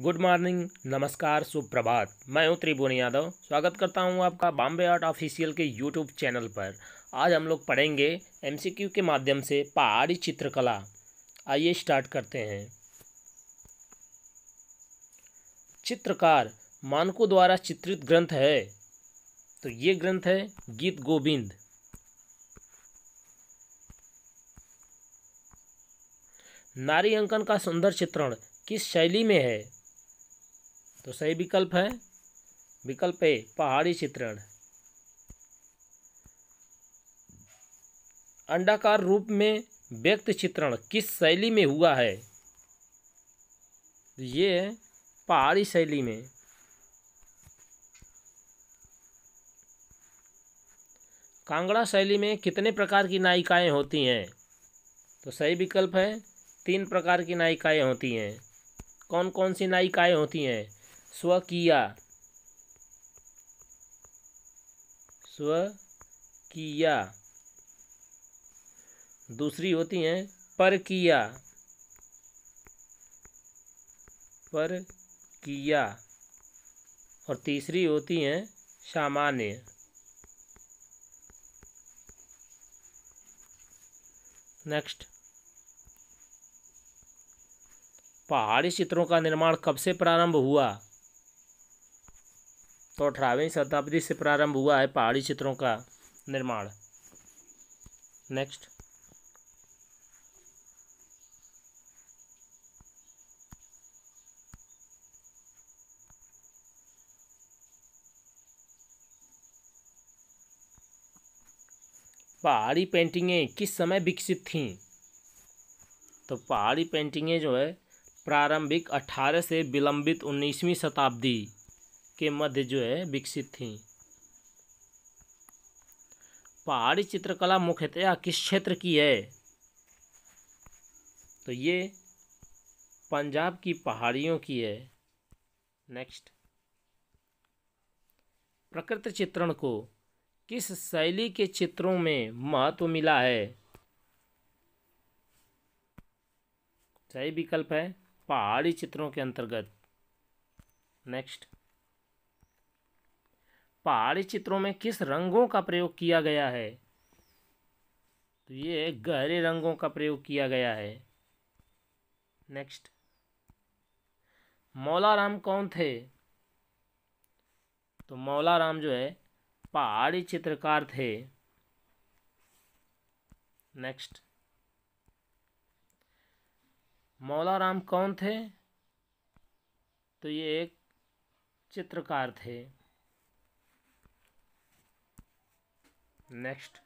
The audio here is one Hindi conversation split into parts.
गुड मॉर्निंग नमस्कार, सुप्रभात। मैं हूँ त्रिभुवन यादव। स्वागत करता हूँ आपका बॉम्बे आर्ट ऑफिशियल के यूट्यूब चैनल पर। आज हम लोग पढ़ेंगे एमसीक्यू के माध्यम से पहाड़ी चित्रकला। आइए स्टार्ट करते हैं। चित्रकार, मानकों द्वारा चित्रित ग्रंथ है। तो ये ग्रंथ है गीत गोविंद। नारी अंकन का सुंदर चित्रण किस शैली में है? तो सही विकल्प है। विकल्प ए, पहाड़ी चित्रण। अंडाकार रूप में व्यक्त चित्रण किस शैली में हुआ है? ये है पहाड़ी शैली में। कांगड़ा शैली में कितने प्रकार की नायिकाएँ होती हैं? तो सही विकल्प है, तीन प्रकार की नायिकाएँ होती हैं। कौन कौन सी नायिकाएँ होती हैं? स्वकीया स्वकीया दूसरी होती हैं परकिया पर किया। और तीसरी होती हैं, सामान्य। नेक्स्ट पहाड़ी चित्रों का निर्माण कब से प्रारंभ हुआ? तो अठारहवीं शताब्दी से प्रारंभ हुआ है पहाड़ी चित्रों का निर्माण। नेक्स्ट पहाड़ी पेंटिंगें किस समय विकसित थीं? तो पहाड़ी पेंटिंगें जो है, प्रारंभिक अठारह से विलंबित उन्नीसवीं शताब्दी। के मध्य जो है विकसित थी। पहाड़ी चित्रकला मुख्यतया किस क्षेत्र की है? तो ये पंजाब की पहाड़ियों की है। नेक्स्ट प्रकृति चित्रण को किस शैली के चित्रों में महत्व मिला है? सही विकल्प है पहाड़ी चित्रों के अंतर्गत। नेक्स्ट पहाड़ी चित्रों में किस रंगों का प्रयोग किया गया है? तो ये गहरे रंगों का प्रयोग किया गया है। नेक्स्ट मौलाराम कौन थे? तो मौलाराम जो है, पहाड़ी चित्रकार थे। नेक्स्ट मौलाराम कौन थे? तो ये एक चित्रकार थे। नेक्स्ट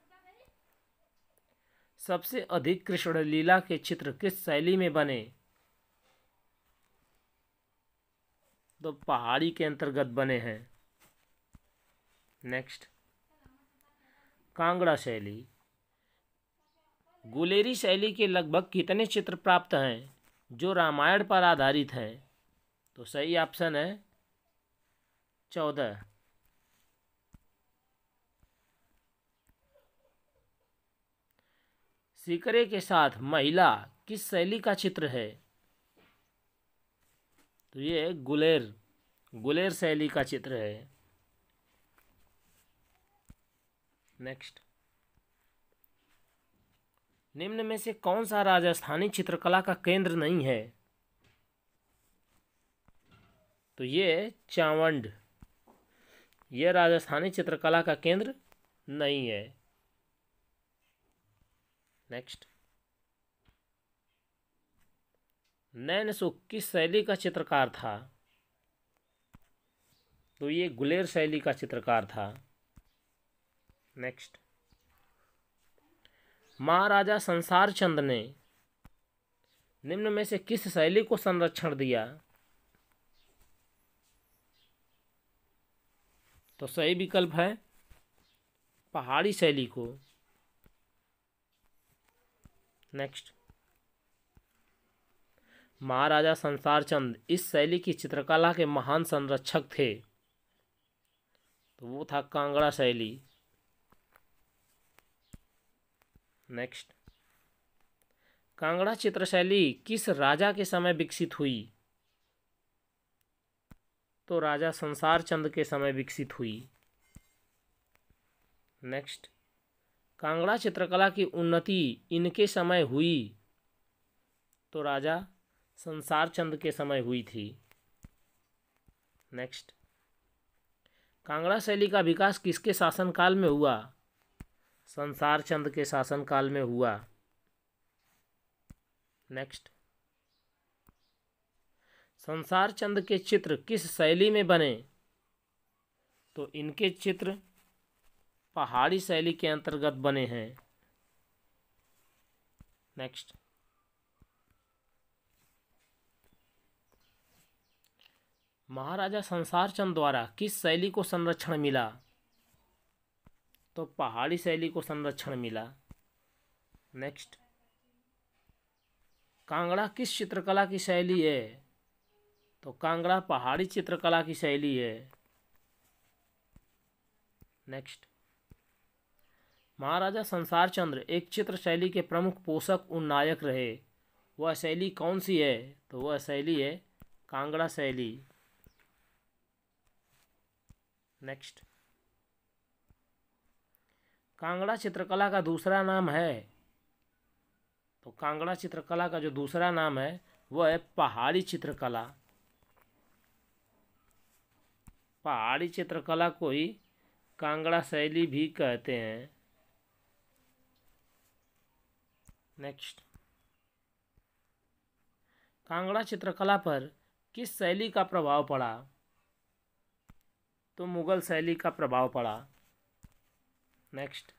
सबसे अधिक कृष्ण लीला के चित्र किस शैली में बने? तो पहाड़ी के अंतर्गत बने हैं। नेक्स्ट कांगड़ा शैली। गुलेरी शैली के लगभग कितने चित्र प्राप्त हैं, जो रामायण पर आधारित हैं? तो सही ऑप्शन है चौदह। सिकरे के साथ महिला किस शैली का चित्र है? तो ये गुलेर गुलेर शैली का चित्र है। नेक्स्ट निम्न में से कौन सा राजस्थानी चित्रकला का केंद्र नहीं है? तो ये चावंड। ये राजस्थानी चित्रकला का केंद्र नहीं है। नेक्स्ट नैन किस शैली का चित्रकार था। तो ये गुलेर शैली का चित्रकार था। नेक्स्ट महाराजा संसार चंद ने निम्न में से किस शैली को संरक्षण दिया? तो सही विकल्प है पहाड़ी शैली को। नेक्स्ट महाराजा संसार चंद इस शैली की चित्रकला के महान संरक्षक थे। तो वो था कांगड़ा शैली। नेक्स्ट कांगड़ा चित्रशैली किस राजा के समय विकसित हुई? तो राजा संसार चंद के समय विकसित हुई। नेक्स्ट कांगड़ा चित्रकला की उन्नति इनके समय हुई। तो राजा संसार चंद के समय हुई थी। नेक्स्ट कांगड़ा शैली का विकास किसके शासनकाल में हुआ? संसार चंद के शासनकाल में हुआ। नेक्स्ट संसार चंद के चित्र किस शैली में बने? तो इनके चित्र पहाड़ी शैली के अंतर्गत बने हैं। नेक्स्ट महाराजा संसार चंद द्वारा किस शैली को संरक्षण मिला? तो पहाड़ी शैली को संरक्षण मिला। नेक्स्ट कांगड़ा किस चित्रकला की शैली है? तो कांगड़ा पहाड़ी चित्रकला की शैली है। नेक्स्ट महाराजा संसार चंद्र एक चित्र शैली के प्रमुख पोषक और नायक रहे। वह शैली कौन सी है? तो वह शैली है कांगड़ा शैली। नेक्स्ट कांगड़ा चित्रकला का दूसरा नाम है। तो कांगड़ा चित्रकला का जो दूसरा नाम है, वह है पहाड़ी चित्रकला। पहाड़ी चित्रकला को ही कांगड़ा शैली भी कहते हैं। नेक्स्ट कांगड़ा चित्रकला पर किस शैली का प्रभाव पड़ा? तो मुगल शैली का प्रभाव पड़ा। नेक्स्ट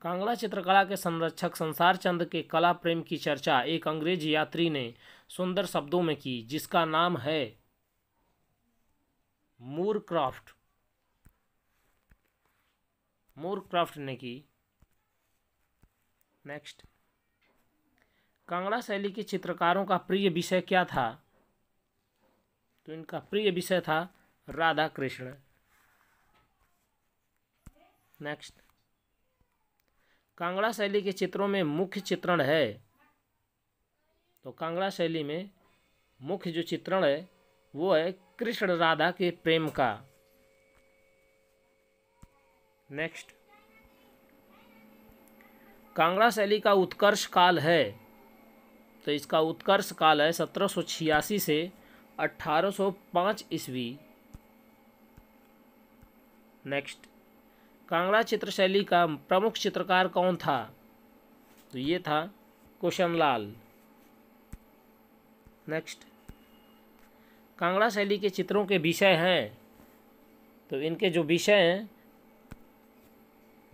कांगड़ा चित्रकला के संरक्षक संसार चंद के कला प्रेम की चर्चा एक अंग्रेज़ यात्री ने सुंदर शब्दों में की, जिसका नाम है मूरक्राफ्ट मूरक्राफ्ट ने की। नेक्स्ट कांगड़ा शैली के चित्रकारों का प्रिय विषय क्या था? तो इनका प्रिय विषय था राधा कृष्ण नेक्स्ट कांगड़ा शैली के चित्रों में मुख्य चित्रण है। तो कांगड़ा शैली में मुख्य जो चित्रण है, वो है कृष्ण राधा के प्रेम का। नेक्स्ट कांगड़ा शैली का उत्कर्ष काल है। तो इसका उत्कर्ष काल है सत्रह सौ छियासी से 1805 ईस्वी। नेक्स्ट कांगड़ा चित्र शैली का प्रमुख चित्रकार कौन था? तो ये था कुशनलाल। नेक्स्ट कांगड़ा शैली के चित्रों के विषय हैं। तो इनके जो विषय हैं,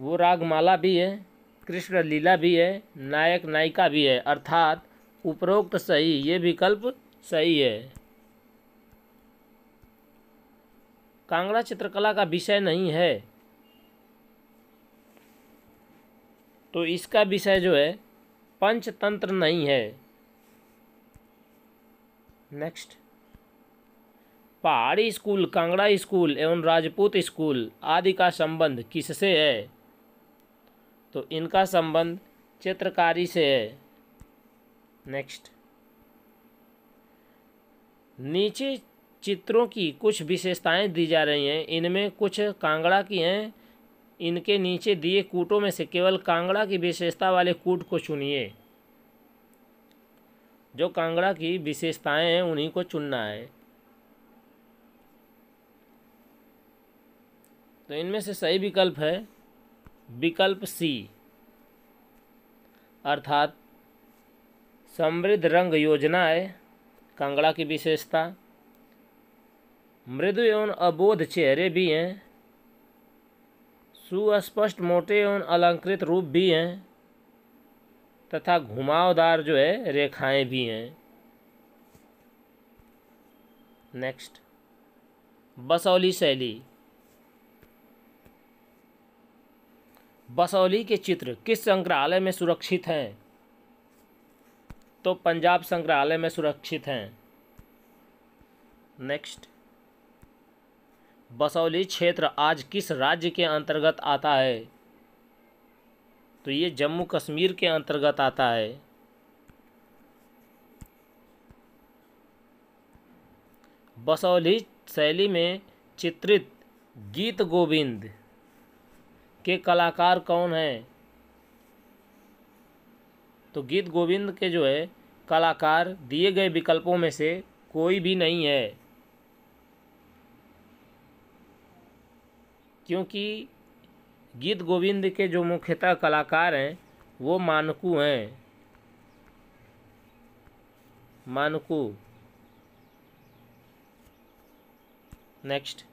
वो रागमाला भी है कृष्ण लीला भी है, नायक नायिका भी है, अर्थात उपरोक्त सही, ये विकल्प सही है। कांगड़ा चित्रकला का विषय नहीं है। तो इसका विषय जो है, पंचतंत्र नहीं है। नेक्स्ट पहाड़ी स्कूल, कांगड़ा स्कूल एवं राजपूत स्कूल आदि का संबंध किससे है? तो इनका संबंध चित्रकारी से है। नेक्स्ट नीचे चित्रों की कुछ विशेषताएँ दी जा रही हैं। इनमें कुछ कांगड़ा की हैं। इनके नीचे दिए कूटों में से केवल कांगड़ा की विशेषता वाले कूट को चुनिए। जो कांगड़ा की विशेषताएँ हैं, उन्हीं को चुनना है। तो इनमें से सही विकल्प है विकल्प सी। अर्थात समृद्ध रंग योजना है, कांगड़ा की विशेषता। मृदु एवं अबोध चेहरे भी हैं। सुस्पष्ट मोटे एवं अलंकृत रूप भी हैं। तथा घुमावदार जो है, रेखाएँ भी हैं। नेक्स्ट। बसौली शैली। बसौली के चित्र किस संग्रहालय में सुरक्षित हैं? तो पंजाब संग्रहालय में सुरक्षित हैं। नेक्स्ट। बसौली क्षेत्र आज किस राज्य के अंतर्गत आता है? तो ये जम्मू कश्मीर के अंतर्गत आता है। बसौली शैली में चित्रित गीत गोविंद। के कलाकार कौन हैं? तो गीत गोविंद के जो है, कलाकार दिए गए विकल्पों में से कोई भी नहीं है। क्योंकि गीत गोविंद के जो मुख्यतः कलाकार हैं, वो मानकू हैं। मानकू। नेक्स्ट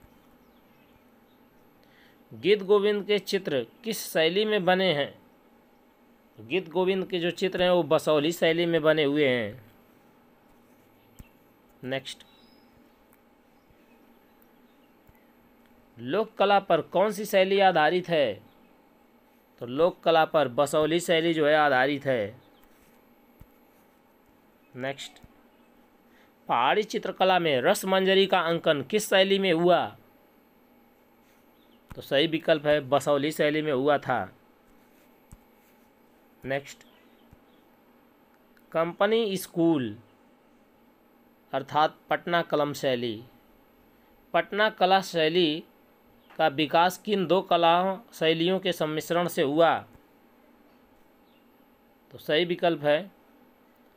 गीत गोविंद के चित्र किस शैली में बने हैं? गीत गोविंद के जो चित्र हैं, वो बसौली शैली में बने हुए हैं। नेक्स्ट लोक कला पर कौन सी शैली आधारित है? तो लोक कला पर बसौली शैली जो है, आधारित है। नेक्स्ट पहाड़ी चित्रकला में रस मंजरी का अंकन किस शैली में हुआ? तो सही विकल्प है, बसौली शैली में हुआ था। नेक्स्ट कंपनी स्कूल, अर्थात पटना कलम शैली। पटना कला शैली का विकास किन दो कला शैलियों के सम्मिश्रण से हुआ? तो सही विकल्प है,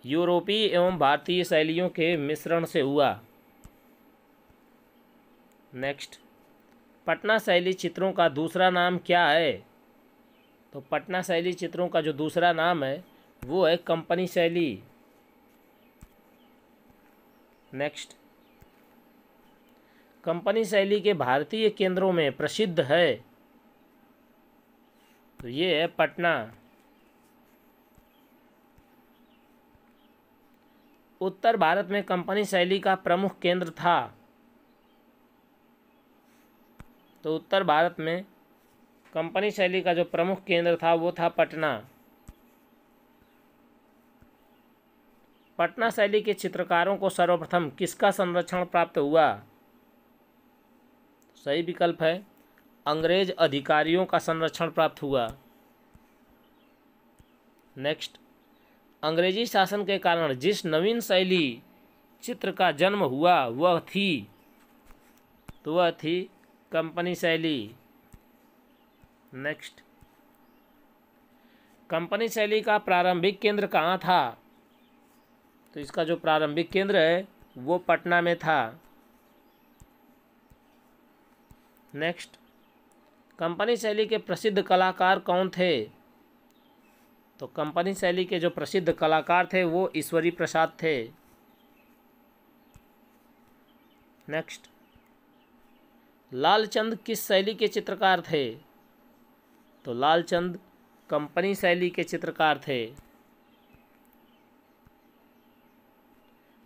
यूरोपीय एवं भारतीय शैलियों के मिश्रण से हुआ। नेक्स्ट पटना शैली चित्रों का दूसरा नाम क्या है? तो पटना शैली चित्रों का जो दूसरा नाम है, वो है कंपनी शैली। नेक्स्ट कंपनी शैली के भारतीय केंद्रों में प्रसिद्ध है। तो ये है पटना। उत्तर भारत में कंपनी शैली का प्रमुख केंद्र था। तो उत्तर भारत में कंपनी शैली का जो प्रमुख केंद्र था, वो था पटना। पटना शैली के चित्रकारों को सर्वप्रथम किसका संरक्षण प्राप्त हुआ? सही विकल्प है, अंग्रेज़ अधिकारियों का संरक्षण प्राप्त हुआ। नेक्स्ट, अंग्रेज़ी शासन के कारण जिस नवीन शैली चित्र का जन्म हुआ, वह थी तो वह थी कंपनी शैली। नेक्स्ट कंपनी शैली का प्रारंभिक केंद्र कहाँ था? तो इसका जो प्रारंभिक केंद्र है, वो पटना में था। नेक्स्ट कंपनी शैली के प्रसिद्ध कलाकार कौन थे? तो कंपनी शैली के जो प्रसिद्ध कलाकार थे, वो ईश्वरी प्रसाद थे। नेक्स्ट लालचंद किस शैली के चित्रकार थे? तो लालचंद कंपनी शैली के चित्रकार थे।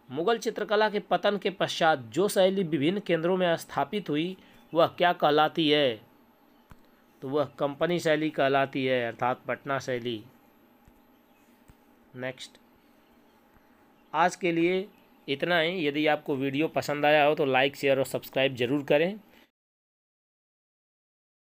मुगल चित्रकला के पतन के पश्चात जो शैली विभिन्न केंद्रों में स्थापित हुई, वह क्या कहलाती है? तो वह कंपनी शैली कहलाती है, अर्थात पटना शैली। नेक्स्ट। आज के लिए इतना ही। यदि आपको वीडियो पसंद आया हो तो लाइक, शेयर और सब्सक्राइब ज़रूर करें।